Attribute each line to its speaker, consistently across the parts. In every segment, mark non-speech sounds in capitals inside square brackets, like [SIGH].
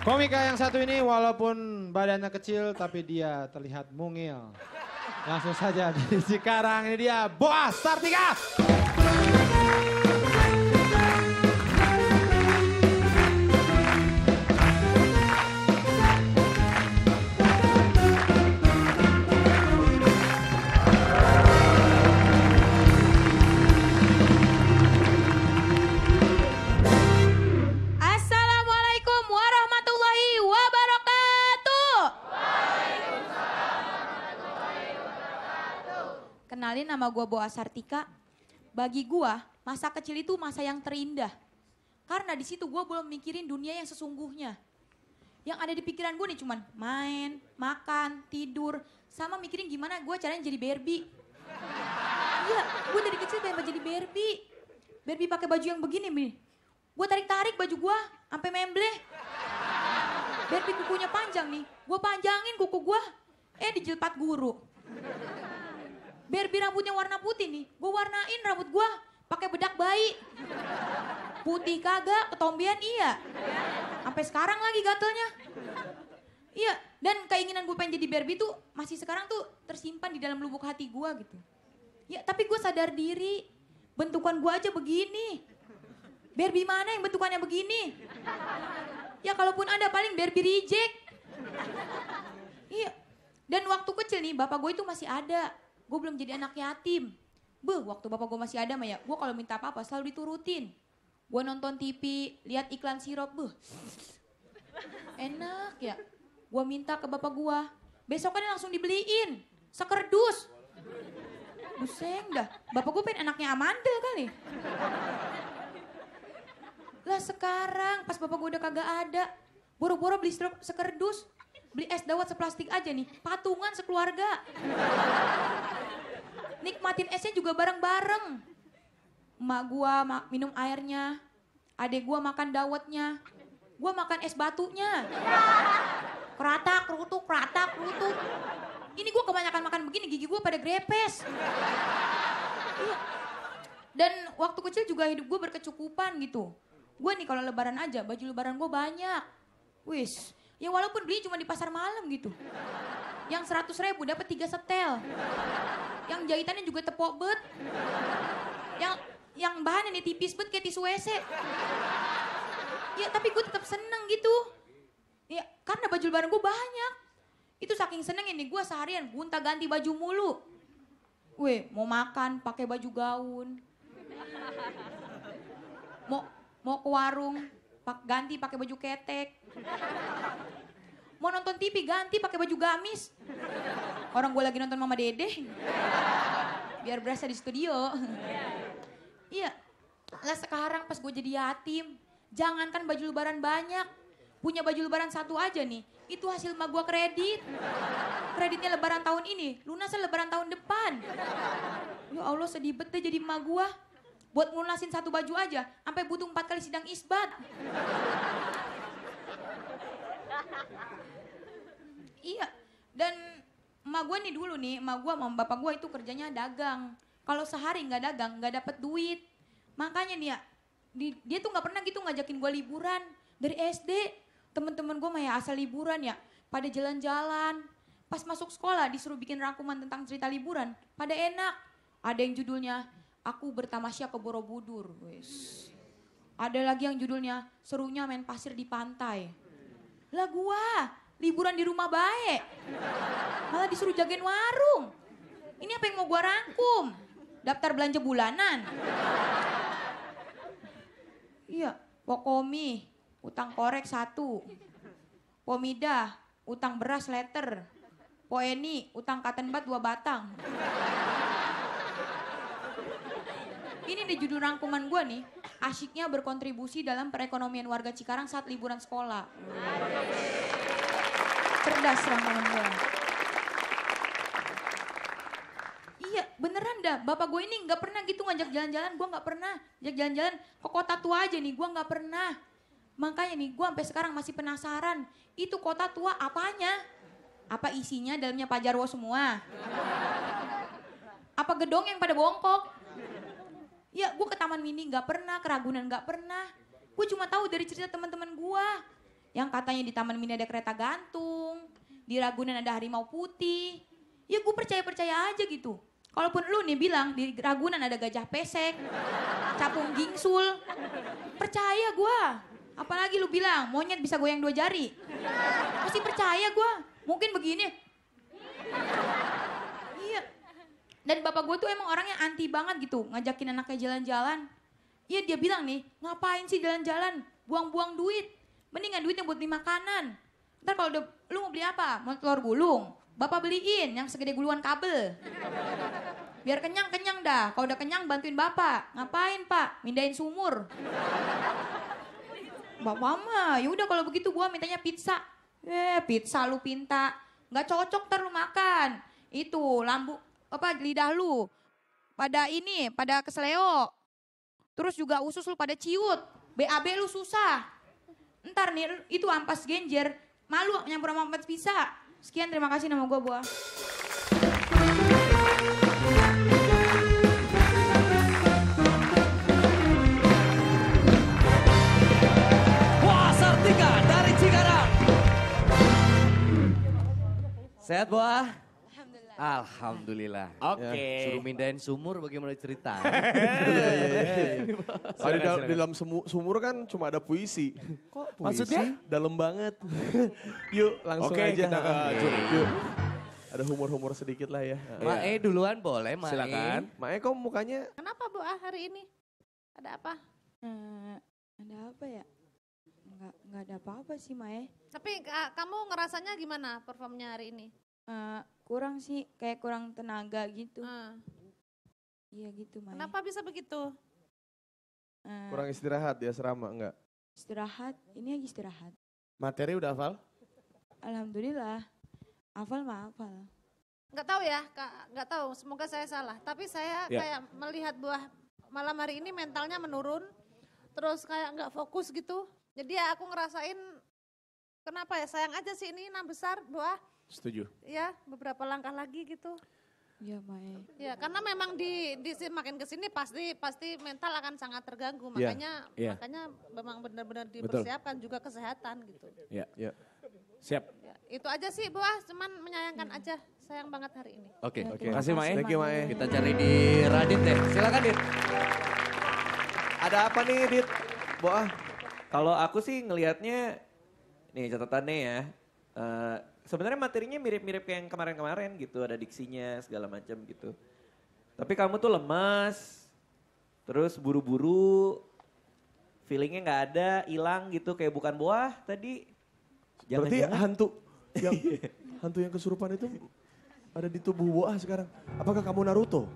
Speaker 1: Komika yang satu ini walaupun badannya kecil tapi dia terlihat mungil. Langsung saja [LAUGHS] di Cikarang ini dia Boas Sartika.
Speaker 2: Kenalin nama gue Boa Sartika. Bagi gue, masa kecil itu masa yang terindah. Karena di situ gue belum mikirin dunia yang sesungguhnya. Yang ada di pikiran gue nih cuman main, makan, tidur, sama mikirin gimana gue caranya jadi Barbie. Iya, gue dari kecil pengen jadi Barbie. Barbie pakai baju yang begini nih. Gue tarik-tarik baju gue sampai membleh. Barbie kukunya panjang nih, gue panjangin kuku gue. Eh dijilpat guru. Barbie rambutnya warna putih nih, gue warnain rambut gue pakai bedak bayi. Putih kagak, ketombean iya. Sampai sekarang lagi gatelnya. Iya, dan keinginan gue pengen jadi Barbie tuh masih sekarang tuh tersimpan di dalam lubuk hati gue gitu. Ya tapi gue sadar diri, bentukan gue aja begini. Barbie mana yang bentukannya begini? Ya kalaupun ada paling Barbie reject. Iya. Dan waktu kecil nih bapak gue itu masih ada. Gue belum jadi anak yatim. Beh, waktu bapak gue masih ada mah ya, gue kalau minta apa-apa selalu diturutin. Gue nonton TV, lihat iklan sirup, beh. Enak ya. Gue minta ke bapak gue, besokannya langsung dibeliin. Sekerdus. Buseng dah, bapak gue pengen anaknya Amanda kali. Lah sekarang pas bapak gue udah kagak ada, boro-boro beli strop sekerdus, beli es dawet seplastik aja nih, patungan sekeluarga. Nikmatin esnya juga bareng-bareng. Emak gua ma- minum airnya, adek gua makan dawetnya, gua makan es batunya. Keratak, kerutuk, keratak, kerutuk. Ini gua kebanyakan makan begini, gigi gua pada grepes. Iya. Dan waktu kecil juga hidup gue berkecukupan gitu. Gue nih kalau lebaran aja, baju lebaran gue banyak. Wis, ya walaupun beli cuma di pasar malam gitu. Yang seratus ribu dapat tiga setel. Yang jahitannya juga tepok bet. Yang yang bahannya nih tipis bet kayak tisu WC. Ya tapi gue tetap seneng gitu. Ya karena baju lebaran gue banyak. Itu saking seneng ini gue seharian gunta ganti baju mulu. Weh, mau makan pakai baju gaun. Mau mau ke warung ganti pakai baju ketek. Mau nonton TV ganti pakai baju gamis. Orang gue lagi nonton Mama Dede. Biar berasa di studio. Iya. Lah sekarang pas gue jadi yatim, jangankan baju lebaran banyak, punya baju lebaran satu aja nih, itu hasil emak gue kredit. Kreditnya lebaran tahun ini, lunasnya lebaran tahun depan. Ya Allah sedih bet deh jadi emak gue. Buat ngunasin satu baju aja, sampai butuh empat kali sidang isbat. Iya, dan emak gue nih dulu nih, emak gue sama bapak gue itu kerjanya dagang. Kalau sehari nggak dagang, nggak dapet duit. Makanya nih ya, di- dia tuh nggak pernah gitu ngajakin gue liburan. Dari SD, temen-temen gue mah ya asal liburan ya, pada jalan-jalan. Pas masuk sekolah disuruh bikin rangkuman tentang cerita liburan, pada enak. Ada yang judulnya, Aku Bertamasya ke Borobudur. Wes. Ada lagi yang judulnya, Serunya main pasir di pantai. Lah gua, liburan di rumah baik. Malah disuruh jagain warung. Ini apa yang mau gua rangkum? Daftar belanja bulanan. Iya, Pokomi, utang korek satu. Pomida, utang beras letter. Poeni, utang bud dua batang. Ini di judul rangkuman gua nih, asyiknya berkontribusi dalam perekonomian warga Cikarang saat liburan sekolah. Cerdas rangkuman gue. Iya beneran dah, bapak gue ini nggak pernah gitu ngajak jalan-jalan, gue nggak pernah ngajak jalan-jalan ke kota tua aja nih, gue nggak pernah. Makanya nih, gue sampai sekarang masih penasaran, itu kota tua apanya? Apa isinya dalamnya Pak Jarwo semua? Apa gedong yang pada bongkok? Ya, gue ke Taman Mini nggak pernah, ke Ragunan nggak pernah. Gue cuma tahu dari cerita teman-teman gue. Yang katanya di Taman Mini ada kereta gantung, di Ragunan ada harimau putih. Ya gue percaya-percaya aja gitu. Kalaupun lu nih bilang di Ragunan ada gajah pesek, capung gingsul, percaya gua. Apalagi lu bilang monyet bisa goyang dua jari. Pasti percaya gua. Mungkin begini. Dan bapak gue tuh emang orang yang anti banget gitu, ngajakin anaknya jalan-jalan. Iya dia bilang nih, ngapain sih jalan-jalan, buang-buang duit. Mendingan duitnya buat beli makanan. Ntar kalau udah, lu mau beli apa? Mau telur gulung? Bapak beliin yang segede guluan kabel. Biar kenyang-kenyang dah. Kalau udah kenyang bantuin bapak. Ngapain pak? Mindahin sumur. Bapak mah, yaudah kalau begitu gua mintanya pizza. Eh, pizza lu pinta. Nggak cocok ntar lu makan. Itu lambu, apa lidah lu. Pada ini, pada kesleo. Terus juga usus lu pada ciut. BAB lu susah. Ntar nih, itu ampas genjer. Malu nyampur sama ampas bisa. Sekian, terima kasih nama gua, Buah.
Speaker 3: Sartika dari Cikarang. Sehat, Boah?
Speaker 2: Alhamdulillah.
Speaker 4: Oke.
Speaker 3: Ya, suruh mindahin sumur bagaimana cerita?
Speaker 4: Kalau di, dal- di dalam sumur kan cuma ada puisi. Kok puisi?
Speaker 3: Maksudnya?
Speaker 4: Dalam banget. [LAUGHS] Yuk langsung
Speaker 5: Oke,
Speaker 4: aja.
Speaker 5: kita ke Jun.
Speaker 4: Yuk. Ada humor-humor sedikit lah ya.
Speaker 3: Mae duluan boleh, Mae.
Speaker 5: Silakan.
Speaker 4: Mae kok mukanya
Speaker 6: Kenapa Bu ah hari ini? Ada apa?
Speaker 2: Eh, ada apa ya? Nggak, nggak ada apa-apa sih, Mae.
Speaker 6: Tapi ka- kamu ngerasanya gimana performnya hari ini?
Speaker 2: Eh, kurang sih, kayak kurang tenaga gitu.
Speaker 6: Ah,
Speaker 2: Iya gitu, Mae.
Speaker 6: kenapa bisa begitu?
Speaker 2: Eh,
Speaker 4: kurang istirahat ya serama enggak?
Speaker 2: istirahat, ini lagi istirahat.
Speaker 5: Materi udah hafal?
Speaker 2: Alhamdulillah. Hafal mah hafal.
Speaker 6: Nggak tahu ya, Kak, nggak tahu. Semoga saya salah. Tapi saya
Speaker 5: Ya.
Speaker 6: kayak melihat buah malam hari ini mentalnya menurun, terus kayak nggak fokus gitu. Jadi ya aku ngerasain kenapa ya sayang aja sih ini enam besar buah.
Speaker 5: Setuju.
Speaker 6: Ya beberapa langkah lagi gitu.
Speaker 2: Iya, Mae.
Speaker 6: Ya karena memang di di makin ke sini pasti pasti mental akan sangat terganggu.
Speaker 4: Iya,
Speaker 6: Makanya
Speaker 5: iya.
Speaker 6: makanya memang benar-benar dipersiapkan juga kesehatan gitu.
Speaker 5: Ya.
Speaker 4: Ya.
Speaker 5: Siap.
Speaker 6: Ya, itu aja sih Bu, ah. cuman menyayangkan aja. Sayang banget hari ini.
Speaker 3: Oke,
Speaker 2: Ya,
Speaker 4: Oke.
Speaker 2: terima
Speaker 5: Kasih, Mae.
Speaker 4: Thank you, Mae.
Speaker 3: kita cari di Radit deh. Silakan, Dit.
Speaker 4: Ada apa nih Dit? Boah.
Speaker 7: Kalau aku sih ngelihatnya, nih catatannya ya, eh, sebenarnya materinya mirip-mirip kayak yang kemarin-kemarin gitu, ada diksinya segala macam gitu. Tapi kamu tuh lemas, terus buru-buru, feelingnya nggak ada, hilang gitu kayak bukan buah tadi.
Speaker 4: Berarti
Speaker 7: Jangan-jangan
Speaker 4: hantu [LAUGHS] yang hantu yang kesurupan itu ada di tubuh Boah sekarang. Apakah kamu Naruto?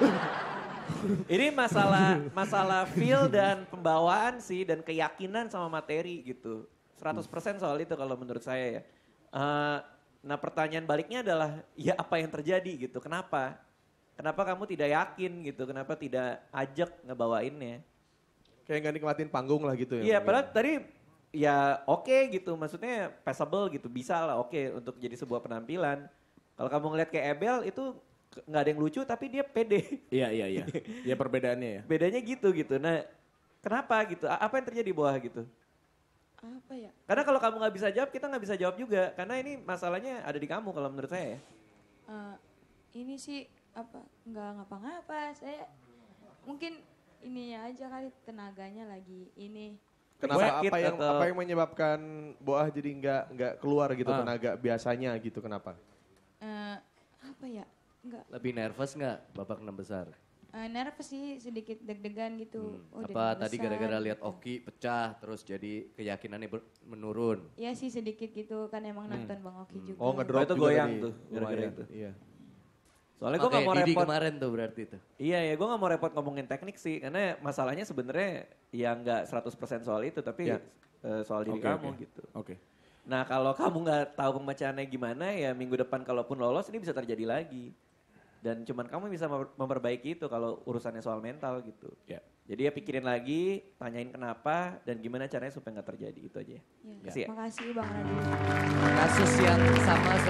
Speaker 4: [LAUGHS]
Speaker 7: ini masalah masalah feel dan pembawaan sih dan keyakinan sama materi gitu. 100% soal itu kalau menurut saya ya. Eh, nah pertanyaan baliknya adalah ya apa yang terjadi gitu. Kenapa? Kenapa kamu tidak yakin gitu? Kenapa tidak ajak ngebawainnya?
Speaker 4: Kayak nggak nikmatin panggung lah gitu ya.
Speaker 7: Iya padahal tadi ya oke gitu. Maksudnya passable gitu. Bisa lah oke untuk jadi sebuah penampilan. Kalau kamu ngeliat kayak Ebel itu nggak ada yang lucu tapi dia pede.
Speaker 5: Iya, iya, iya. [LAUGHS] Ya perbedaannya ya.
Speaker 7: bedanya gitu gitu. Nah, kenapa gitu? A- Apa yang terjadi bawah gitu?
Speaker 2: Apa ya?
Speaker 7: Karena kalau kamu nggak bisa jawab, kita nggak bisa jawab juga. Karena ini masalahnya ada di kamu kalau menurut saya. ya.
Speaker 2: Eh, ini sih apa nggak ngapa-ngapa saya mungkin ininya aja kali tenaganya lagi ini
Speaker 4: Kenapa
Speaker 7: Sakit
Speaker 4: apa yang
Speaker 7: atau-
Speaker 4: apa yang menyebabkan Boah jadi nggak nggak keluar gitu
Speaker 5: Ah.
Speaker 4: tenaga biasanya gitu kenapa?
Speaker 2: Eh, apa ya nggak
Speaker 3: Lebih nervous nggak babak enam besar?
Speaker 2: Eh, nervous sih sedikit deg-degan gitu Oh, udah
Speaker 3: Apa tadi gara-gara lihat Oki pecah terus jadi keyakinannya ber- menurun?
Speaker 2: Iya sih sedikit gitu kan emang nonton Bang Oki juga
Speaker 4: Oh ngedrop
Speaker 7: itu goyang tuh, gara-gara itu.
Speaker 4: Iya.
Speaker 7: Soalnya gue nggak mau
Speaker 3: Didi
Speaker 7: repot.
Speaker 3: kemarin tuh berarti tuh.
Speaker 7: Iya ya, gue nggak mau repot ngomongin teknik sih. Karena masalahnya sebenarnya ya nggak 100% soal itu, tapi
Speaker 4: Ya.
Speaker 7: eh, soal diri
Speaker 5: Oke,
Speaker 7: kamu
Speaker 5: oke.
Speaker 7: gitu.
Speaker 5: Oke.
Speaker 7: Nah kalau kamu nggak tahu pemecahannya gimana, ya minggu depan kalaupun lolos ini bisa terjadi lagi. Dan cuman kamu bisa memper- memperbaiki itu kalau urusannya soal mental gitu.
Speaker 5: Ya.
Speaker 7: Jadi ya pikirin lagi, tanyain kenapa dan gimana caranya supaya nggak terjadi itu aja.
Speaker 2: Iya.
Speaker 7: Kasih ya.
Speaker 2: makasih Bang Radit
Speaker 3: Kasus yang sama